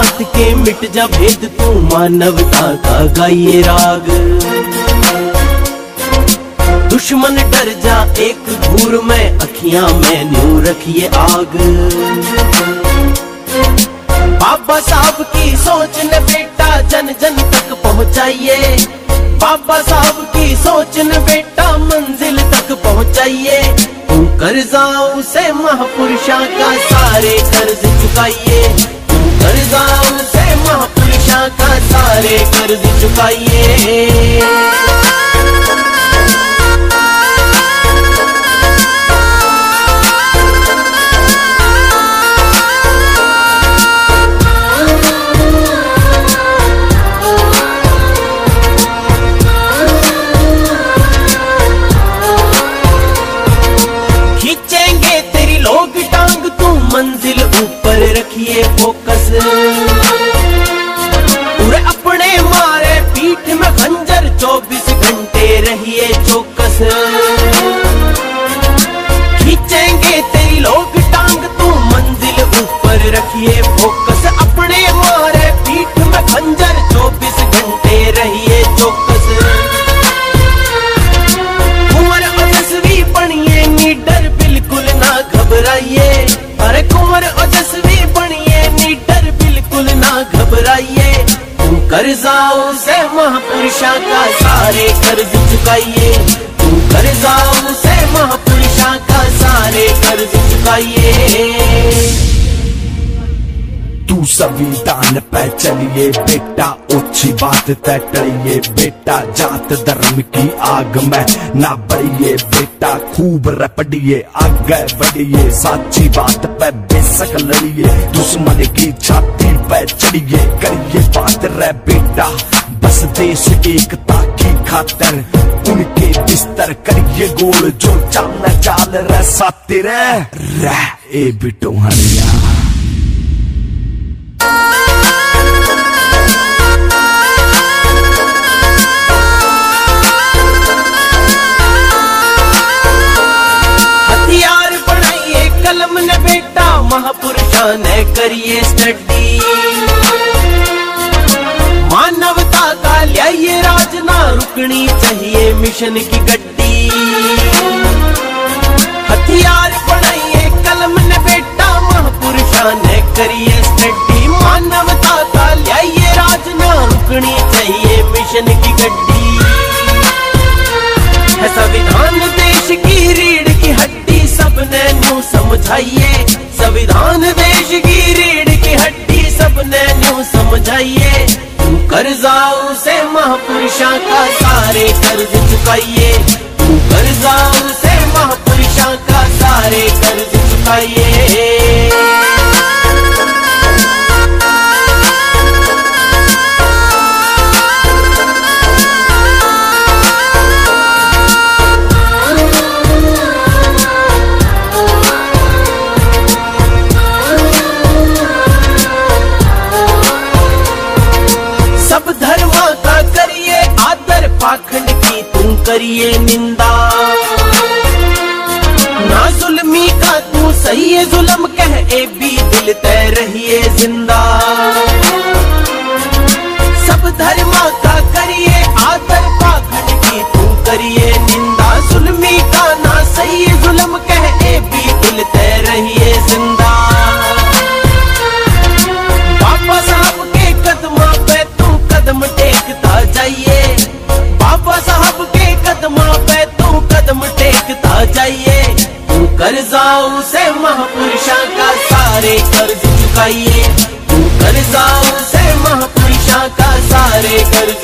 जात के मिट जा भेद, तू मानवता का गाइए राग। दुश्मन डर जा, एक घूर में, अखियाँ में न्यू रखिए आग। बाबा साहब की सोच ने बेटा जन जन तक पहुंचाइए। बाबा साहब की सोच ने बेटा मंजिल तक पहुंचाइए। तू कर्जाओं से महापुरुषा का सारे कर्ज चुकाइए। तू गाँव से महापुरुषा का सारे कर्ज चुकाइए। फोकस। पूरे अपने मारे पीठ में खंजर 24 घंटे रहिए चौकस। कर्जाओं से महापुरुषा का सारे कर्ज चुकाइए। तू कर जाओ से महापुरुषा का सारे कर्ज चुकाइए। तू संविधान पे चलिए बेटा ओछी बात तय करिए बेटा, जात धर्म की आग में ना बढ़िए बेटा, खूब रपड़िए आगे बढ़िए, साची बात पे बेसक लड़िए, दुश्मन की छाती पे चढ़िए, करिए बात रे बेटा, बस देश एकता की खातर उनके बिस्तर करिए गोल, जो चाल चाल रे सातिर रह ए बिटो हरिया। ने करिए स्टडी। मानवता का लियाइए राज ना रुकनी चाहिए मिशन की गड्डी। हथियार बनाइए, कलम ने बेटा महापुरुषा ने करिए स्टडी। मानवता का लियाइए राज ना रुकनी चाहिए मिशन की गड्डी। संविधान देश की रीढ़ की हड्डी सबने न्यू समझाइए। समझाइए तू कर्जाओं से महापुरुषा का सारे कर्ज चुकाइए। तू कर्जाओं से महापुरुषा का सारे कर्ज चुकाइए। करिए निंदा। ना जुल्मी का तू सही है, जुल्म कह ए भी दिल तय रहिए ज़िंदा। सब धर्मा का करिए आदर पाखंड की तुम करिए निंदा। जुल्मी का ना सही जुल्म कह ए भी दिल तय रहिए ज़िंदा। कर्जाओं से महापुरुषा का सारे कर्ज चुकाइए तू कर जाओ से महापुरुषा का सारे कर्ज